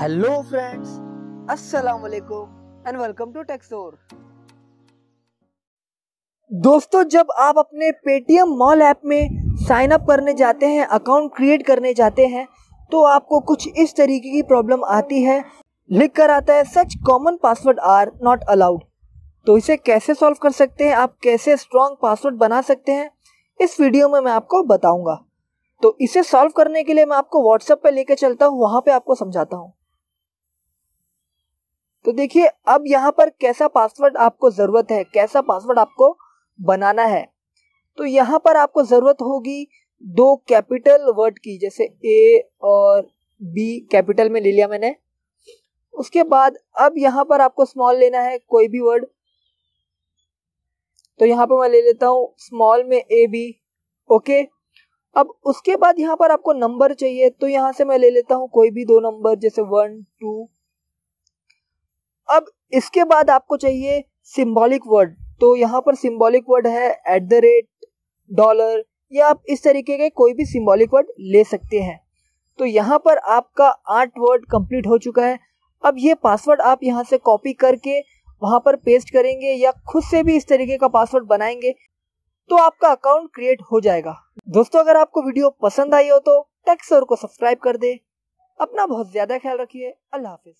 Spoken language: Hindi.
हेलो फ्रेंड्स अस्सलाम वालेकुम एंड वेलकम टू टेक्सोर दोस्तों, जब आप अपने पेटीएम मॉल ऐप में साइन अप करने जाते हैं अकाउंट क्रिएट करने जाते हैं तो आपको कुछ इस तरीके की प्रॉब्लम आती है। लिख कर आता है, such common password are not allowed तो इसे कैसे सॉल्व कर सकते हैं? आप कैसे स्ट्रॉन्ग पासवर्ड बना सकते हैं? इस वीडियो में मैं आपको बताऊँगा। तो इसे सॉल्व करने के लिए मैं आपको व्हाट्सएप पे लेके चलता हूँ, वहाँ पे आपको समझाता हूँ। तो देखिए, अब यहाँ पर कैसा पासवर्ड आपको ज़रूरत है, कैसा पासवर्ड आपको बनाना है? तो यहाँ पर आपको ज़रूरत होगी दो कैपिटल वर्ड की, जैसे ए और बी कैपिटल में ले लिया मैंने। उसके बाद अब यहाँ पर आपको स्मॉल लेना है, कोई भी वर्ड तो यहाँ पर मैं ले लेता हूँ स्मॉल में ए बी ओके अब उसके बाद यहाँ पर आपको नंबर चाहिए तो यहाँ से मैं ले लेता हूँ कोई भी दो नंबर जैसे वन टू अब इसके बाद आपको चाहिए सिंबॉलिक वर्ड तो यहाँ पर सिंबॉलिक वर्ड है एट द रेट डॉलर या आप इस तरीके के कोई भी सिंबॉलिक वर्ड ले सकते हैं। तो यहाँ पर आपका आठ वर्ड कंप्लीट हो चुका है। अब ये पासवर्ड आप यहाँ से कॉपी करके वहाँ पर पेस्ट करेंगे या खुद से भी इस तरीके का पासवर्ड बनाएँगे तो आपका अकाउंट क्रिएट हो जाएगा। दोस्तों, अगर आपको वीडियो पसंद आई हो तो टेक्सर को सब्सक्राइब कर दे। अपना बहुत ज़्यादा ख्याल रखिए। अल्लाह हाफिज।